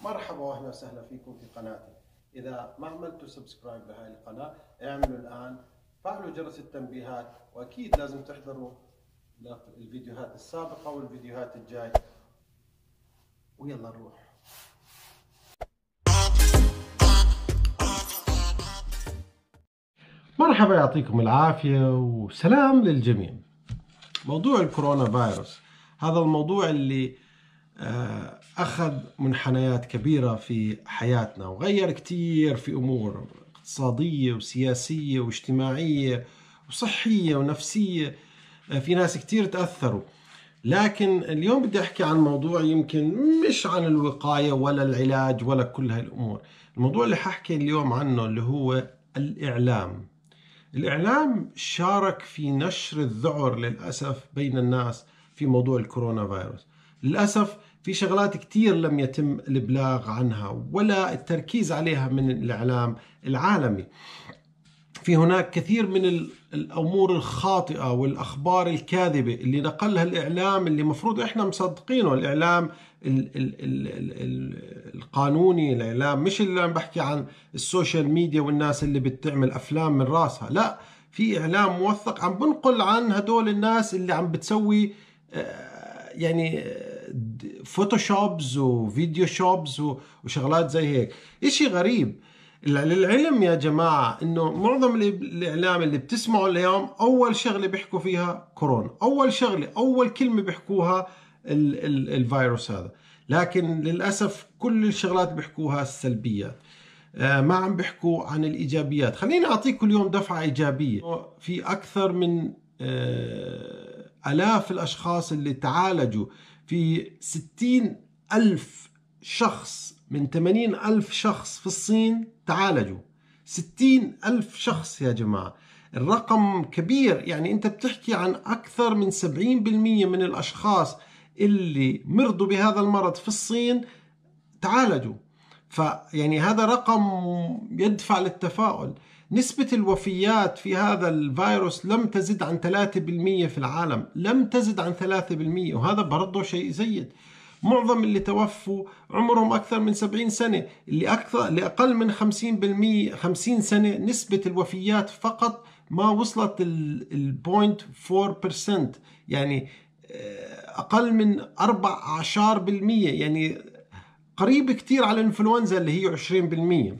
مرحبا واهلا وسهلا فيكم في قناتي. إذا ما عملتوا سبسكرايب لهاي القناة اعملوا الآن فعلوا جرس التنبيهات وأكيد لازم تحضروا الفيديوهات السابقة والفيديوهات الجاي. ويلا نروح. مرحبا يعطيكم العافية وسلام للجميع. موضوع الكورونا فيروس هذا الموضوع اللي آه، أخذ منحنيات كبيرة في حياتنا وغير كتير في أمور اقتصادية وسياسية واجتماعية وصحية ونفسية آه، في ناس كتير تأثروا. لكن اليوم بدي أحكي عن موضوع يمكن مش عن الوقاية ولا العلاج ولا كل هاي الأمور. الموضوع اللي ححكي اليوم عنه اللي هو الإعلام. الإعلام شارك في نشر الذعر للأسف بين الناس في موضوع الكورونا فيروس. للأسف في شغلات كتير لم يتم الإبلاغ عنها ولا التركيز عليها من الإعلام العالمي. في هناك كثير من الأمور الخاطئة والأخبار الكاذبة اللي نقلها الإعلام اللي مفروض إحنا مصدقينه. الإعلام ال ال ال القانوني الإعلام مش اللي عم بحكي عن ال social media والناس اللي بتعمل أفلام من راسها لا. في إعلام موثق عم بنقل عن هدول الناس اللي عم بتسوي يعني فوتوشوبز وفيديو شوبز وشغلات زي هيك. إشي غريب. للعلم يا جماعة إنه معظم الإعلام اللي بتسمعه اليوم أول شغلة بيحكوا فيها كورونا. أول شغلة أول كلمة بيحكوها ال ال الفيروس هذا. لكن للأسف كل الشغلات بيحكوها السلبيات آه ما عم بيحكوا عن الإيجابيات. خليني أعطيكم اليوم دفعة إيجابية. في أكثر من آه ألاف الأشخاص اللي تعالجوا في ستين ألف شخص من 80 ألف شخص في الصين تعالجوا. ستين ألف شخص يا جماعة. الرقم كبير يعني أنت بتحكي عن أكثر من 70% من الأشخاص اللي مرضوا بهذا المرض في الصين تعالجوا. فيعني هذا رقم يدفع للتفاؤل. نسبة الوفيات في هذا الفيروس لم تزد عن 3% في العالم. لم تزد عن 3% وهذا برضه شيء زيد معظم اللي توفوا عمرهم أكثر من 70 سنة اللي أكثر اللي أقل من 50% 50 سنة نسبة الوفيات فقط ما وصلت ال 0.4% يعني أقل من 14% يعني قريب كتير على الإنفلونزا اللي هي 20%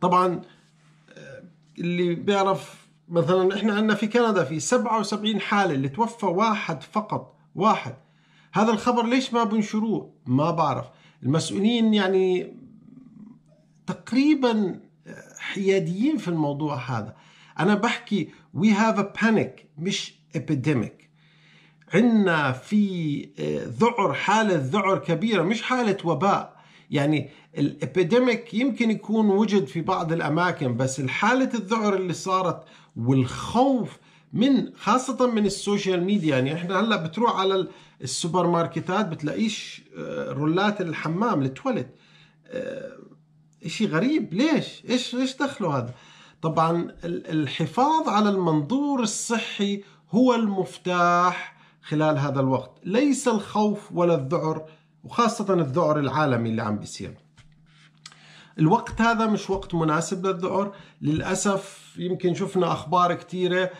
طبعا اللي بيعرف مثلا إحنا عندنا في كندا في 77 حالة اللي توفى واحد فقط واحد. هذا الخبر ليش ما بنشروه؟ ما بعرف. المسؤولين يعني تقريبا حياديين في الموضوع هذا. أنا بحكي we have a panic مش epidemic. عندنا في ذعر حالة ذعر كبيرة مش حالة وباء. يعني ال epidemic يمكن يكون وجد في بعض الأماكن بس الحالة الذعر اللي صارت والخوف من خاصة من ال social media يعني إحنا هلأ بتروح على السوبر ماركتات بتلاقيش رولات الحمام ال toilet. إشي غريب. ليش؟ إيش إيش دخله هذا؟ طبعا الحفاظ على المنظور الصحي هو المفتاح خلال هذا الوقت. ليس الخوف ولا الذعر وخاصة الذعر العالمي اللي عم بيصير. الوقت هذا مش وقت مناسب للذعر. للأسف يمكن شفنا أخبار كثيرة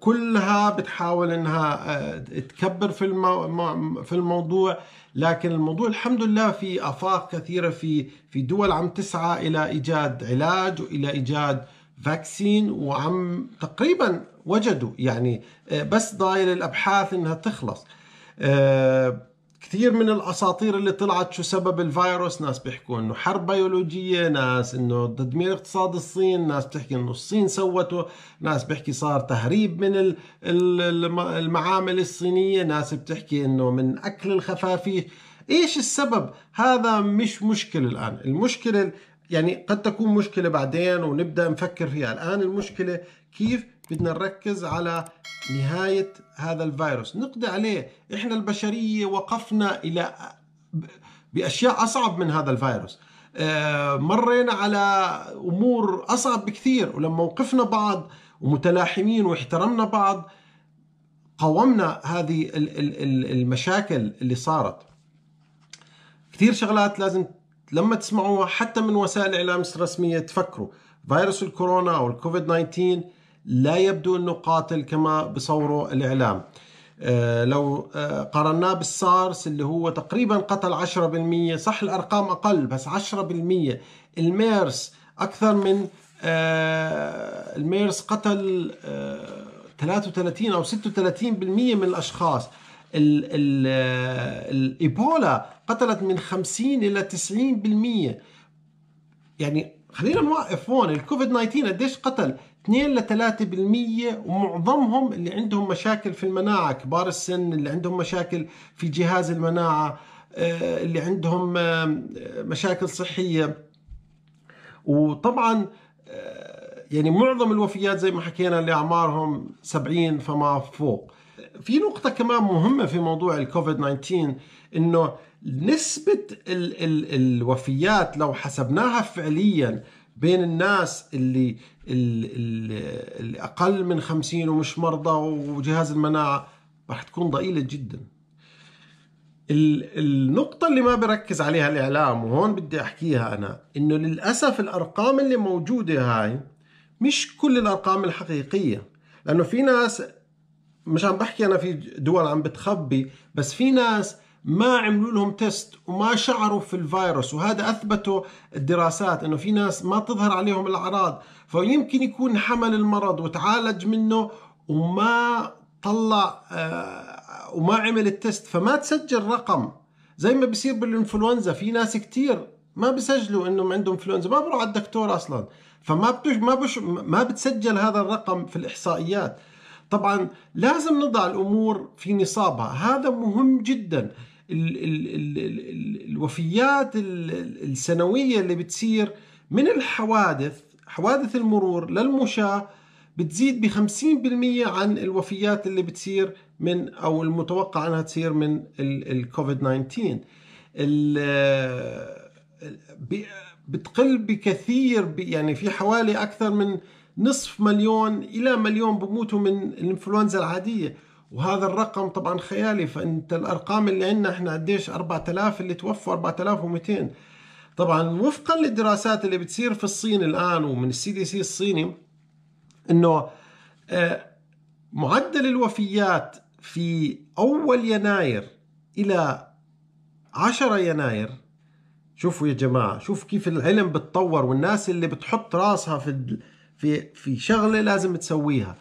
كلها بتحاول إنها تكبر في في الموضوع. لكن الموضوع الحمد لله في آفاق كثيرة في في دول عم تسعى إلى إيجاد علاج وإلى إيجاد فاكسين وعم تقريبا وجدوا يعني بس ضايل الأبحاث إنها تخلص. كثير من الأساطير اللي طلعت شو سبب الفيروس؟ ناس بيحكوا إنه حرب بيولوجية ناس إنه تدمير اقتصاد الصين ناس بتحكي إنه الصين سوته ناس بيحكي صار تهريب من المعامل الصينية ناس بتحكي إنه من أكل الخفافيش إيش السبب؟ هذا مش مشكلة الآن. المشكلة يعني قد تكون مشكلة بعدين ونبدأ نفكر فيها. الآن المشكلة كيف بدنا نركز على نهاية هذا الفيروس؟ نقضي عليه. إحنا البشرية وقفنا إلى بأشياء أصعب من هذا الفيروس. مرينا على أمور أصعب بكثير. ولما وقفنا بعض ومتلاحمين واحترمنا بعض قاومنا هذه المشاكل اللي صارت. كثير شغلات لازم لما تسمعوها حتى من وسائل الاعلام الرسميه تفكروا. فيروس الكورونا أو الكوفيد 19 لا يبدو إنه قاتل كما بصوره الإعلام. آه، لو آه، قارناه بالسارس اللي هو تقريبا قتل 10% صح الأرقام أقل بس 10% الميرس أكثر من آه، الميرس قتل 33 أو 36% من الأشخاص. الايبولا قتلت من 50 إلى 90% يعني خلينا نوقف هون. الكوفيد 19 قديش قتل؟ 2 ل 3% ومعظمهم اللي عندهم مشاكل في المناعة كبار السن اللي عندهم مشاكل في جهاز المناعة آه، اللي عندهم مشاكل صحية. وطبعا آه، يعني معظم الوفيات زي ما حكينا اللي أعمارهم 70 فما فوق. في نقطة كمان مهمة في موضوع الكوفيد 19 إنه نسبة ال ال الوفيات لو حسبناها فعليا بين الناس اللي, اللي أقل من 50 ومش مرضى وجهاز المناعة راح تكون ضئيلة جدا. النقطة اللي ما بركز عليها الإعلام وهون بدي أحكيها أنا إنه للأسف الأرقام اللي موجودة هاي مش كل الأرقام الحقيقية لأنه في ناس مش عم بحكي أنا في دول عم بتخبي بس في ناس ما عملوا لهم تيست وما شعروا في الفيروس وهذا أثبته الدراسات إنه في ناس ما تظهر عليهم الأعراض. فيمكن يكون حمل المرض وتعالج منه وما طلع آه، وما عمل التست فما تسجل رقم. زي ما بيصير بالإنفلونزا في ناس كتير ما بيسجلوا إنهم عندهم إنفلونزا ما بروح على الدكتور أصلا. فما بتش ما بش ما بتسجل هذا الرقم في الإحصائيات. طبعا لازم نضع الأمور في نصابها. هذا مهم جدا. ال ال ال ال الوفيات السنوية اللي بتصير من الحوادث حوادث المرور للمشاة بتزيد ب 50% عن الوفيات اللي بتصير من أو المتوقع أنها تصير من الكوفيد 19 بتقل بكثير يعني في حوالي أكثر من نصف مليون إلى مليون بموتوا من الإنفلونزا العادية. وهذا الرقم طبعا خيالي فإنت الأرقام اللي عندنا إحنا قديش؟ 4000 اللي توفوا 4200 طبعا وفقا للدراسات اللي بتصير في الصين الآن ومن السي دي سي الصيني إنه آه، معدل الوفيات في أول يناير إلى 10 يناير. شوفوا يا جماعة شوف كيف العلم بتطور والناس اللي بتحط راسها في في في شغلة لازم تسويها.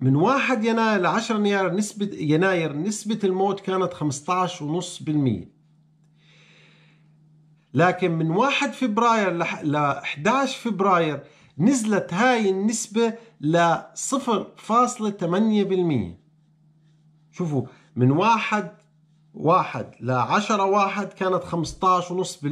من 1 يناير ل 10 يناير نسبة يناير نسبة الموت كانت 15.5% لكن من 1 فبراير ل 11 فبراير نزلت هاي النسبة ل 0.8% شوفوا من 1 واحد ل 10 واحد كانت 15.5%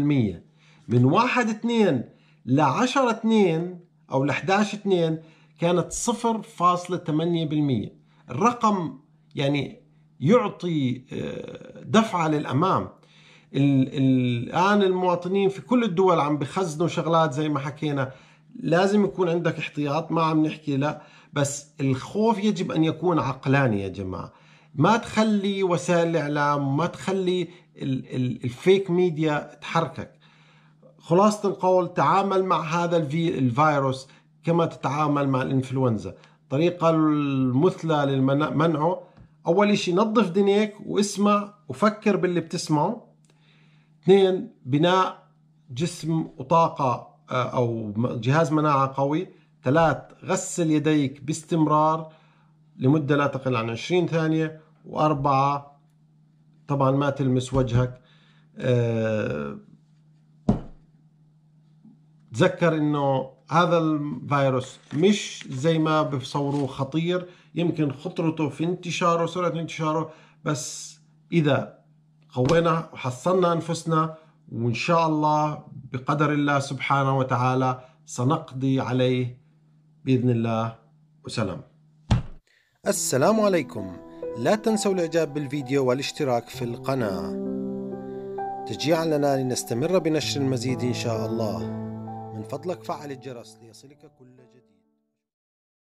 من 1 2 ل 10 2 أو ال 11 2 كانت 0.8% الرقم يعني يعطي آه، دفعة للأمام. الآن المواطنين في كل الدول عم بخزنوا شغلات زي ما حكينا. لازم يكون عندك احتياط ما عم نحكي لا. بس الخوف يجب أن يكون عقلاني يا جماعة. ما تخلي وسائل الإعلام ما تخلي الفيك ميديا تحركك. خلاصة القول تعامل مع هذا الفيروس كما تتعامل مع الإنفلونزا. الطريقة المثلى لمنعه أول شيء نظف دنياك واسمع وفكر باللي بتسمعه. اثنين بناء جسم وطاقة آه، أو جهاز مناعة قوي. ثلاث غسل يديك باستمرار لمدة لا تقل عن 20 ثانية. وأربعة طبعا ما تلمس وجهك أه تذكر إنه هذا الفيروس مش زي ما بصوروه خطير. يمكن خطرته في انتشاره سرعة انتشاره بس إذا قوينا وحصلنا أنفسنا وإن شاء الله بقدر الله سبحانه وتعالى سنقضي عليه بإذن الله. وسلام. السلام عليكم. لا تنسوا الإعجاب بالفيديو والاشتراك في القناة. تشجيعا لنا لنستمر بنشر المزيد إن شاء الله. فضلك فعل الجرس ليصلك كل جديد